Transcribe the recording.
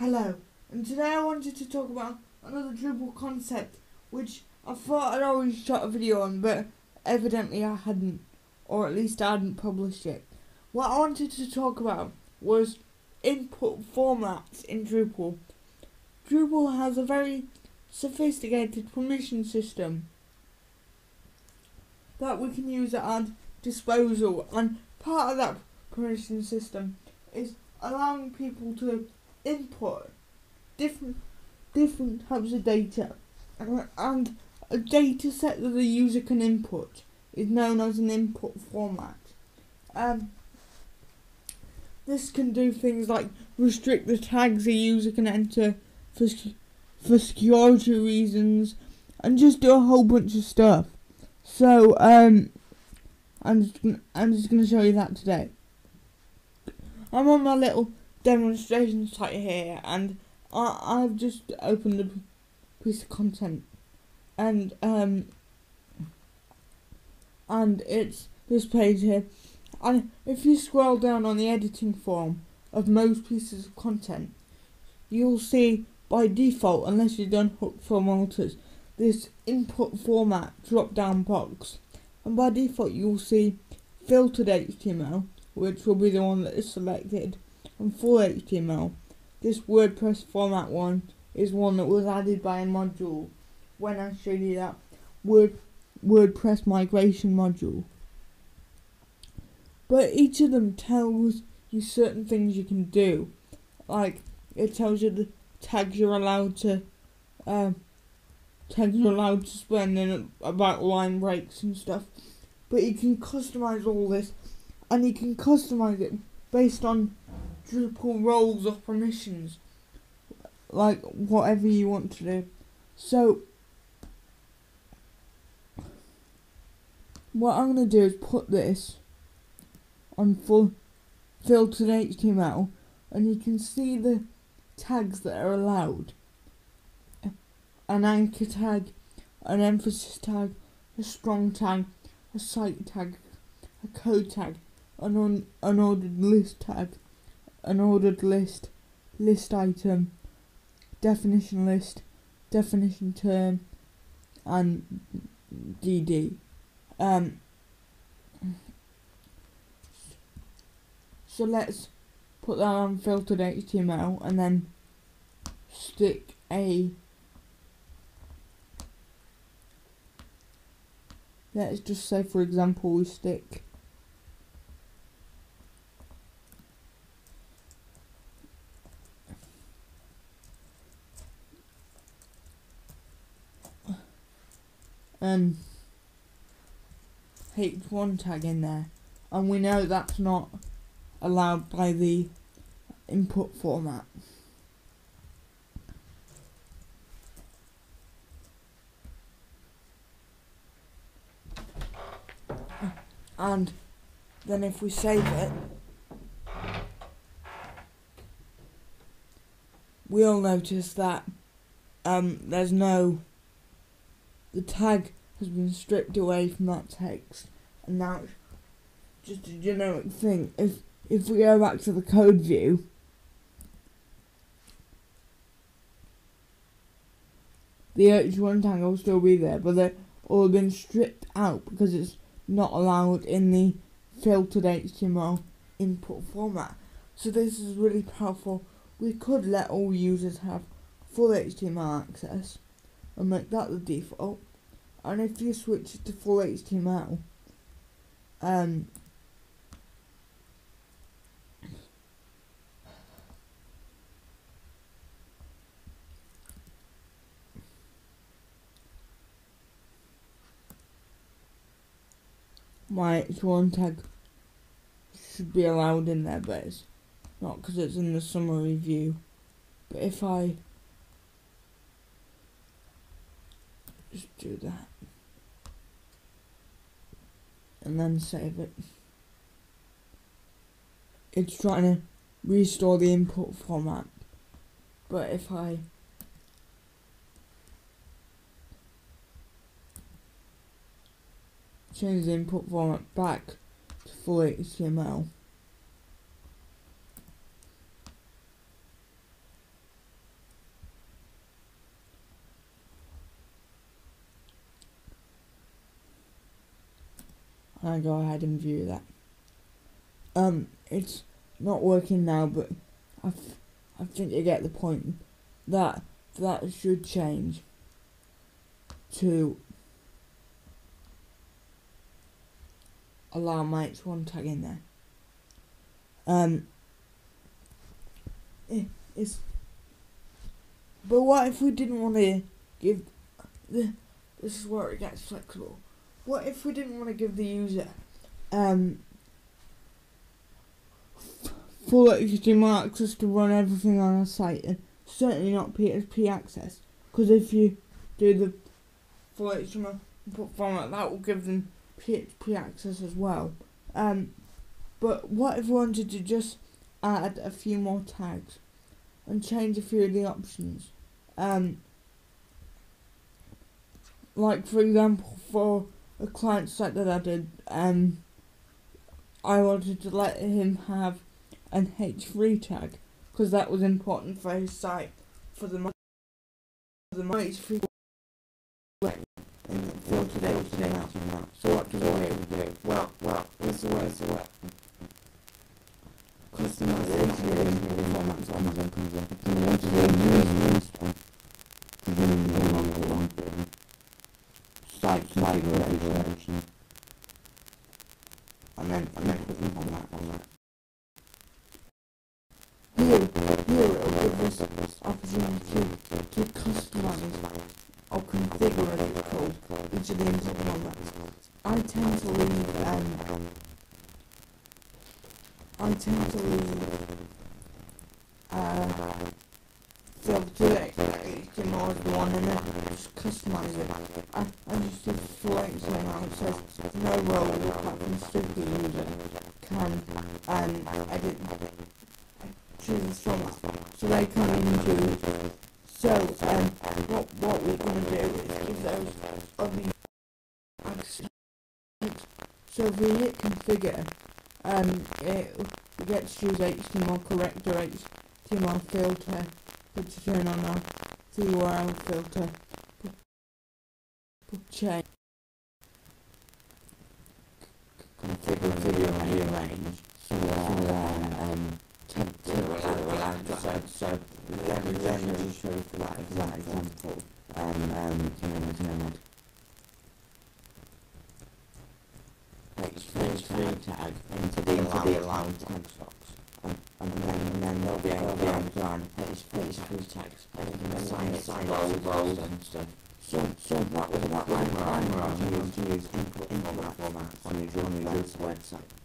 Hello, and today I wanted to talk about another Drupal concept which I thought I'd already shot a video on, but evidently I hadn't, or at least I hadn't published it. What I wanted to talk about was input formats in Drupal. Drupal has a very sophisticated permission system that we can use at our disposal, and part of that permission system is allowing people to input different different types of data and a data set that the user can input is known as an input format. Um, this can do things like restrict the tags a user can enter for, for security reasons and just do a whole bunch of stuff. So, um, I'm just gonna, I'm just going to show you that today. I'm on my little demonstration site here and I, I've just opened a piece of content. And um and it's this page here. And if you scroll down on the editing form of most pieces of content you'll see by default unless you've done hook form alters this input format drop down box. And by default you'll see filtered HTML which will be the one that is selected and full HTML this WordPress format one is one that was added by a module when I showed you that Word WordPress migration module. But each of them tells you certain things you can do. Like it tells you the tags you're allowed to um, tags you're allowed to spend in about line breaks and stuff. But you can customize all this and you can customize it based on Drupal roles of permissions. Like whatever you want to do. So what I'm going to do is put this on full filtered HTML and you can see the tags that are allowed. An anchor tag, an emphasis tag, a strong tag, a cite tag, a code tag, an un unordered list tag, an ordered list, list item, definition list, definition term, and DD. Um, so let's put that on filtered HTML and then stick a let's just say for example we stick um H1 tag in there and we know that's not allowed by the input format. And then if we save it, we'll notice that um, there's no, the tag has been stripped away from that text and now it's just a generic thing. If if we go back to the code view the H1 tag will still be there but they've all been stripped out because it's not allowed in the filtered HTML input format. So this is really powerful. We could let all users have full HTML access and make that the default and if you switch it to full HTML, um, my H1 tag should be allowed in there, but it's not because it's in the summary view. But if I just do that. And then save it. It's trying to restore the input format. But if I change the input format back to full HTML and I go ahead and view that. Um, it's not working now, but I, I think you get the point. That that should change to allow my H1 tag in there. Um, it, it's but what if we didn't want to give this is where it gets flexible. What if we didn't want to give the user um full HTML access to run everything on our site and certainly not PHP access because if you do the full HTML input format that will give them PHP access as well. Um, but what if we wanted to just add a few more tags and change a few of the options? Um, like for example, for a client site that I did, um, I wanted to let him have an H3 tag because that was important for his site for the for the H3 and for today today out. So what do we do? Well, well, this is where so what customization format comes in comes in. And you want to do use use site configuration and then and then click on that on that. Here, here it give opportunity to customize or configure called each the input. I tend to leave um I tend to leave uh the one and just customize it. I, I just do HTML it says no role apart from strictly user can um choose this format so they come into so um what what we're gonna do is give those access so if we hit configure um it we get to choose HTML correct or HTML filter put to turn on our URL filter put, change. Configure video rearrange so um to to allow so so let me let me just show you for that exact example um um turn turn H3 tag into the allowed tag box and, and then and then they'll be able to run H3 tags and assign assign roles roles and stuff so, so that was that line I'm wrong. You use input input format on your your website.